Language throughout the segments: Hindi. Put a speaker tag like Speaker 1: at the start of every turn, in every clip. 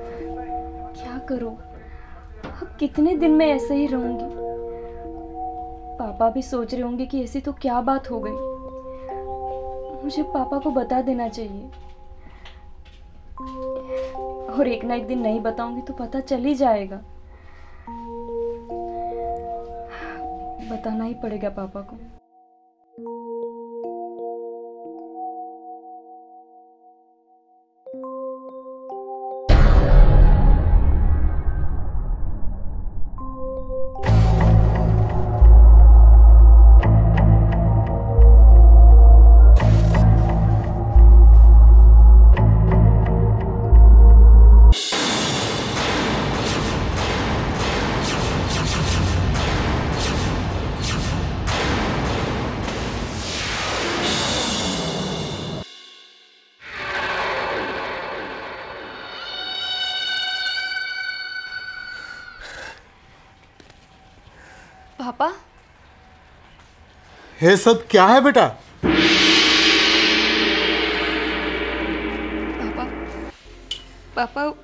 Speaker 1: क्या करो? अब कितने दिन मैं ऐसे ही रहूँगी? पापा भी सोच रहे होंगे कि ऐसी तो क्या बात हो गई। मुझे पापा को बता देना चाहिए। और एक ना एक दिन नहीं बताऊँगी तो पता चल ही जाएगा। बताना ही पड़ेगा पापा को।
Speaker 2: ये सब क्या है बेटा?
Speaker 1: पापा पापा वो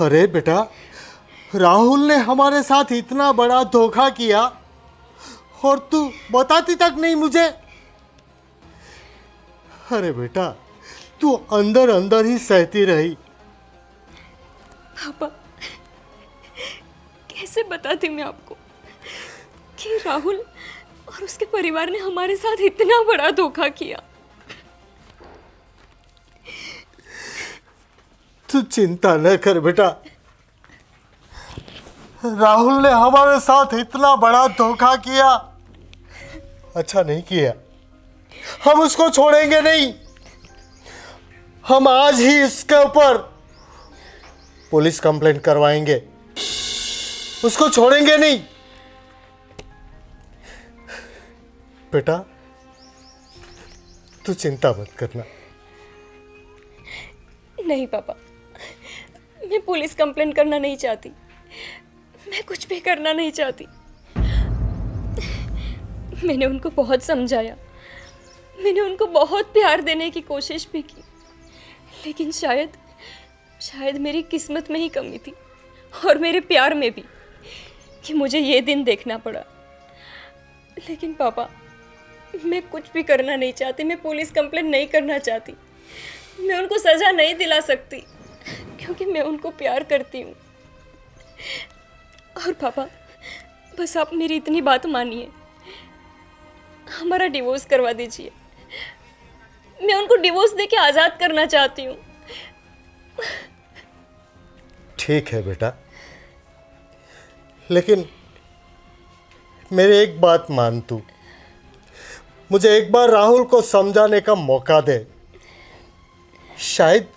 Speaker 2: अरे बेटा राहुल ने हमारे साथ इतना बड़ा धोखा किया और तू बताती तक नहीं मुझे। अरे बेटा तू अंदर अंदर ही सहती रही।
Speaker 1: पापा बताती मैं आपको कि राहुल और उसके परिवार ने हमारे साथ इतना बड़ा धोखा किया।
Speaker 2: तू चिंता न कर बेटा। राहुल ने हमारे साथ इतना बड़ा धोखा किया। अच्छा नहीं किया। हम उसको छोड़ेंगे नहीं। हम आज ही इसके ऊपर पुलिस कंप्लेंट करवाएँगे। उसको छोड़ेंगे नहीं। बेटा, तू चिंता मत करना।
Speaker 1: नहीं, पापा। मैं पुलिस कंप्लेन करना नहीं चाहती। मैं कुछ भी करना नहीं चाहती। मैंने उनको बहुत समझाया। मैंने उनको बहुत प्यार देने की कोशिश भी की। लेकिन शायद शायद मेरी किस्मत में ही कमी थी और मेरे प्यार में भी। कि मुझे ये दिन देखना पड़ा। लेकिन पापा, मैं कुछ भी करना नहीं चाहती, मैं पुलिस कंप्लेन नहीं करना चाहती। मैं उनको सज़ा नहीं दिला सकती, क्योंकि मैं उनको प्यार करती हूँ। और पापा, बस आप मेरी इतनी बात मानिए। हमारा डिवोर्स करवा दीजिए। मैं उनको डिवोर्स दे के आज़ाद करना चाहती हूँ।
Speaker 2: ठीक है बेटा। लेकिन मेरी एक बात मान तू। मुझे एक बार राहुल को समझाने का मौका दे। शायद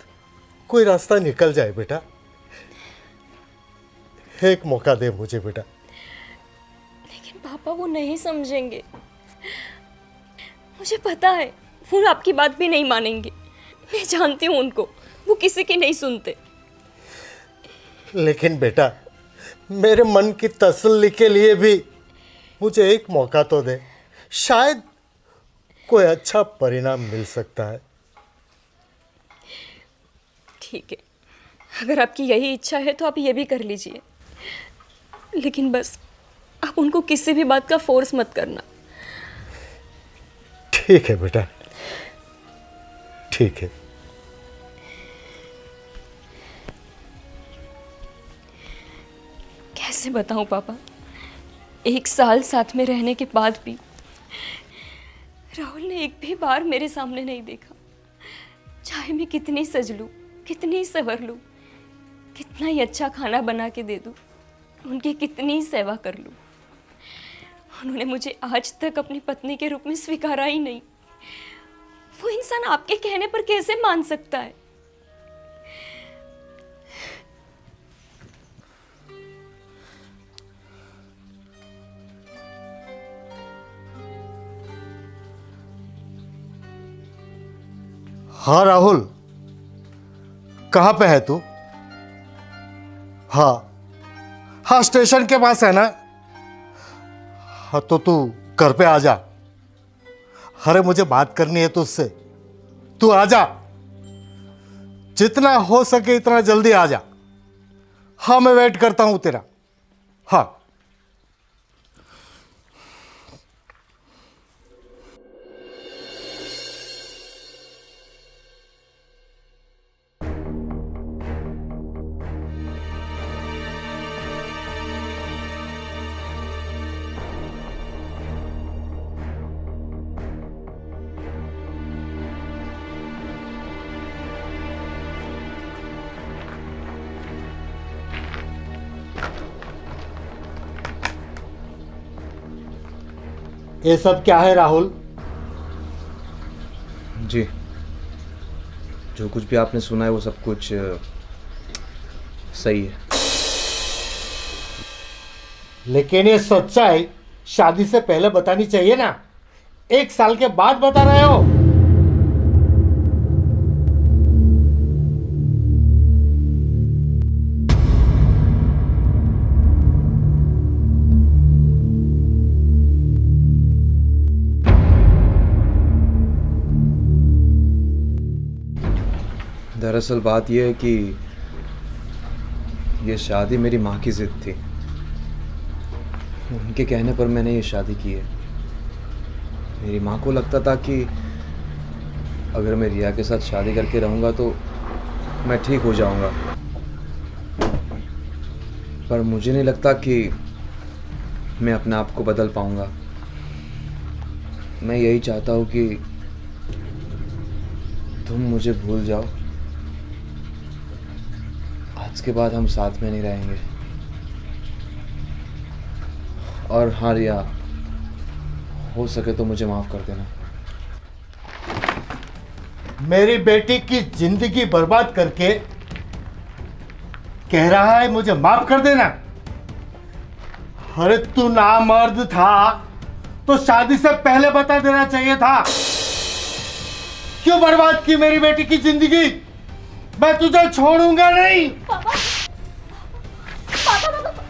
Speaker 2: कोई रास्ता निकल जाए बेटा। एक मौका दे मुझे बेटा।
Speaker 1: लेकिन पापा वो नहीं समझेंगे। मुझे पता है वो आपकी बात भी नहीं मानेंगे। मैं जानती हूँ उनको वो किसी की नहीं सुनते।
Speaker 2: लेकिन बेटा मेरे मन की तसल्ली के लिए भी मुझे एक मौका तो दे। शायद कोई अच्छा परिणाम मिल सकता है।
Speaker 1: ठीक है। अगर आपकी यही इच्छा है तो आप ये भी कर लीजिए। लेकिन बस आप उनको किसी भी बात का फोर्स मत करना।
Speaker 2: ठीक है बेटा। ठीक है।
Speaker 1: कैसे बताऊँ पापा? एक साल साथ में रहने के बाद भी राहुल ने एक भी बार मेरे सामने नहीं देखा। चाहे मैं कितनी सज लूँ, कितनी सवर लूँ, कितना ही अच्छा खाना बना के दे दूँ, उनकी कितनी सेवा कर लूँ। उन्होंने मुझे आज तक अपनी पत्नी के रूप में स्वीकारा ही नहीं। वो इंसान आपके कहने पर कैसे मान सकता है?
Speaker 2: हाँ राहुल। कहाँ पे है तू? हाँ। हाँ स्टेशन के पास है ना? हाँ तो तू घर पे आ जा। अरे, मुझे बात करनी है तुझसे। तू आ जा। जितना हो सके इतना जल्दी आ जा। हाँ मैं वेट करता हूँ तेरा। हाँ। ये सब क्या है राहुल?
Speaker 3: जी। जो कुछ भी आपने सुना है वो सब कुछ सही है।
Speaker 2: लेकिन ये सच्चाई शादी से पहले बतानी चाहिए ना। एक साल के बाद बता रहे हो?
Speaker 3: दरअसल बात यह है कि ये शादी मेरी माँ की ज़िद थी। उनके कहने पर मैंने ये शादी की है। मेरी माँ को लगता था कि अगर मैं रिया के साथ शादी करके रहूँगा तो मैं ठीक हो जाऊँगा। पर मुझे नहीं लगता कि मैं अपने आप को बदल पाऊँगा। मैं यही चाहता हूँ कि तुम मुझे भूल जाओ। आज के बाद हम साथ में नहीं रहेंगे। और हाँ रिया हो सके तो मुझे माफ़ कर देना।
Speaker 2: मेरी बेटी की ज़िंदगी बर्बाद करके कह रहा है मुझे माफ़ कर देना। अरे तू नामर्द था तो शादी से पहले बता देना चाहिए था। क्यों बर्बाद की मेरी बेटी की ज़िंदगी? मैं तुझे छोड़ूँगा नहीं।
Speaker 1: पापा पापा पापा।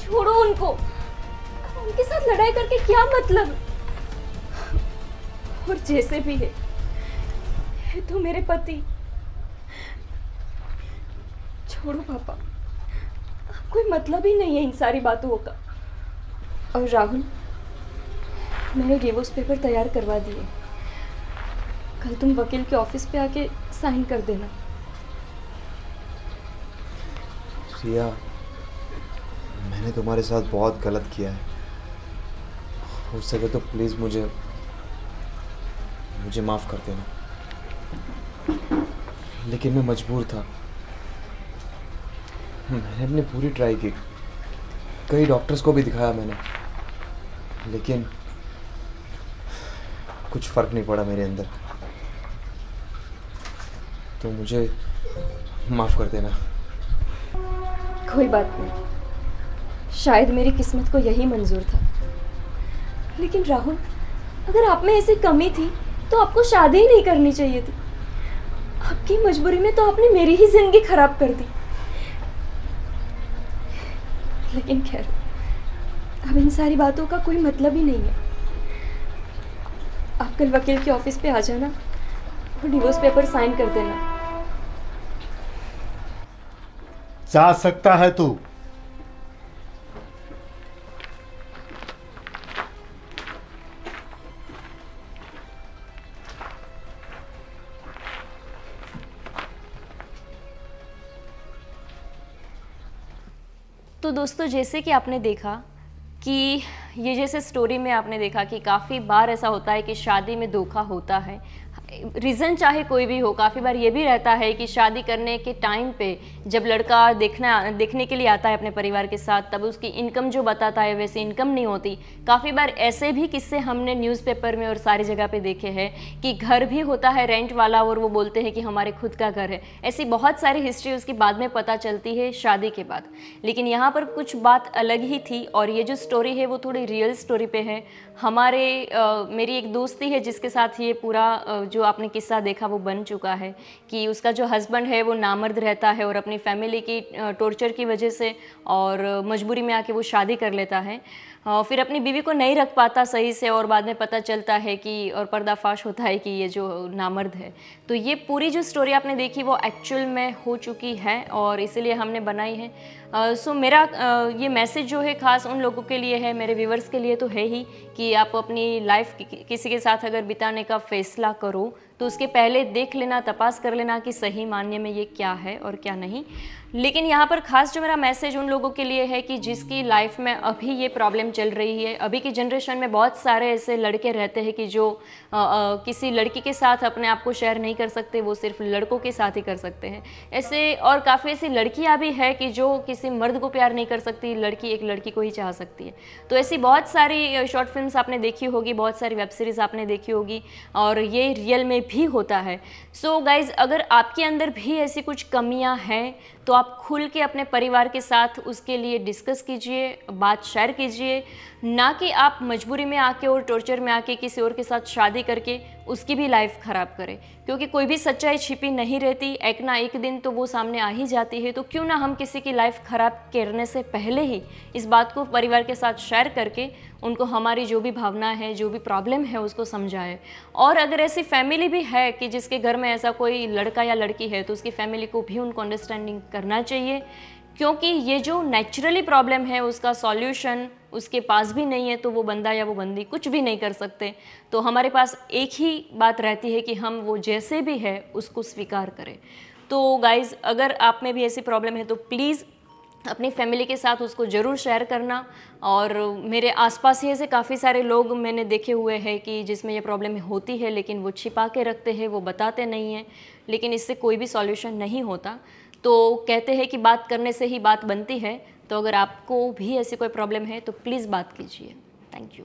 Speaker 1: छोड़ो उनको। उनके साथ लड़ाई करके क्या मतलब? और जैसे भी है तो मेरे पति। छोड़ो पापा, कोई मतलब ही नहीं है इन सारी बातों का। और राहुल, मैंने डिवोर्स पेपर तैयार करवा दिए। कल तुम वकील के ऑफ़िस पे आके साइन कर देना।
Speaker 3: रिया मैंने तुम्हारे साथ बहुत गलत किया है। हो सके तो प्लीज़ मुझे मुझे माफ़ कर देना। लेकिन मैं मजबूर था। मैंने अपनी पूरी ट्राई की। कई डॉक्टर्स को भी दिखाया मैंने। लेकिन कुछ फ़र्क नहीं पड़ा मेरे अंदर। तो मुझे माफ़ कर देना।
Speaker 1: कोई बात नहीं। शायद मेरी किस्मत को यही मंजूर था। लेकिन राहुल, अगर आप में ऐसी कमी थी तो आपको शादी ही नहीं करनी चाहिए थी। आपकी मजबूरी में तो आपने मेरी ही ज़िंदगी खराब कर दी। लेकिन खैर, अब इन सारी बातों का कोई मतलब ही नहीं है। आप कल वकील के ऑफ़िस पे आ जाना और डिवोर्स पेपर साइन कर देना।
Speaker 2: जा सकता है तू।
Speaker 1: तो दोस्तों, जैसे कि आपने देखा कि ये जैसे स्टोरी में आपने देखा कि काफ़ी बार ऐसा होता है कि शादी में धोखा होता है रीज़न चाहे कोई भी हो, काफ़ी बार ये भी रहता है कि शादी करने के टाइम पे जब लड़का देखना, देखने के लिए आता है अपने परिवार के साथ, तब उसकी इनकम जो बताता है वैसे इनकम नहीं होती। काफ़ी बार ऐसे भी किस्से हमने न्यूज़पेपर में और सारी जगह पे देखे हैं कि घर भी होता है रेंट वाला और वो बोलते हैं कि हमारे खुद का घर है। ऐसी बहुत सारी हिस्ट्री उसकी बाद में पता चलती है शादी के बाद। लेकिन यहाँ पर कुछ बात अलग ही थी और ये जो स्टोरी है वो थोड़ी रियल स्टोरी पे है। हमारे अ, मेरी एक दोस्ती है जिसके साथ ये पूरा अ, जो आपने किस्सा देखा वो बन चुका है कि उसका जो हस्बैंड है वो नामर्द रहता है और अपनी फैमिली की टॉर्चर की वजह से और मजबूरी में आके वो शादी कर लेता है। और फिर अपनी बीवी को नहीं रख पाता सही से और बाद में पता चलता है कि और पर्दाफाश होता है कि ये जो नामर्द है। तो ये पूरी जो स्टोरी आपने देखी वो एक्चुअल में हो चुकी है और इसीलिए हमने बनाई है। सो मेरा ये मैसेज जो है ख़ास उन लोगों के लिए है मेरे व्यूवर्स के लिए तो है ही कि आप अपनी लाइफ किसी के साथ अगर बिताने का फ़ैसला करो तो उसके पहले देख लेना तपास कर लेना कि सही मान्य में ये क्या है और क्या नहीं। लेकिन यहाँ पर ख़ास जो मेरा मैसेज उन लोगों के लिए है कि जिसकी लाइफ में अभी ये प्रॉब्लम चल रही है अभी की जनरेशन में बहुत सारे ऐसे लड़के रहते हैं कि जो आ, आ, किसी लड़की के साथ अपने आप को शेयर नहीं कर सकते वो सिर्फ़ लड़कों के साथ ही कर सकते हैं। ऐसे और काफ़ी ऐसी लड़कियाँ भी है कि जो किसी मर्द को प्यार नहीं कर सकती लड़की एक लड़की को ही चाह सकती है। तो ऐसी बहुत सारी शॉर्ट फ़िल्म आपने देखी होगी बहुत सारी वेब सीरीज़ आपने देखी होगी और ये रियल में भी होता है। सो so गाइज़ अगर आपके अंदर भी ऐसी कुछ कमियाँ हैं तो आप खुल के अपने परिवार के साथ उसके लिए डिस्कस कीजिए, बात शेयर कीजिए। ना कि आप मजबूरी में आके और टॉर्चर में आके किसी और के साथ शादी करके उसकी भी लाइफ ख़राब करें। क्योंकि कोई भी सच्चाई छिपी नहीं रहती, एक ना एक दिन तो वो सामने आ ही जाती है। तो क्यों ना हम किसी की लाइफ ख़राब करने से पहले ही इस बात को परिवार के साथ शेयर करके उनको हमारी जो भी भावना है, जो भी प्रॉब्लम है उसको समझाए। और अगर ऐसी फैमिली भी है कि जिसके घर में ऐसा कोई लड़का या लड़की है तो उसकी फैमिली को भी उनको अंडरस्टैंडिंग करना चाहिए, क्योंकि ये जो नेचुरली प्रॉब्लम है, उसका सॉल्यूशन उसके पास भी नहीं है तो वो बंदा या वो बंदी कुछ भी नहीं कर सकते। तो हमारे पास एक ही बात रहती है कि हम वो जैसे भी है, उसको स्वीकार करें। तो गाइज़ अगर आप में भी ऐसी प्रॉब्लम है तो प्लीज़ अपनी फैमिली के साथ उसको ज़रूर शेयर करना। और मेरे आसपास ही ऐसे काफ़ी सारे लोग मैंने देखे हुए हैं कि जिसमें ये प्रॉब्लम होती है, लेकिन वो छिपा के रखते हैं, वो बताते नहीं हैं। लेकिन इससे कोई भी सॉल्यूशन नहीं होता। तो कहते हैं कि बात करने से ही बात बनती है। तो अगर आपको भी ऐसी कोई प्रॉब्लम है तो प्लीज़ बात कीजिए। Thank you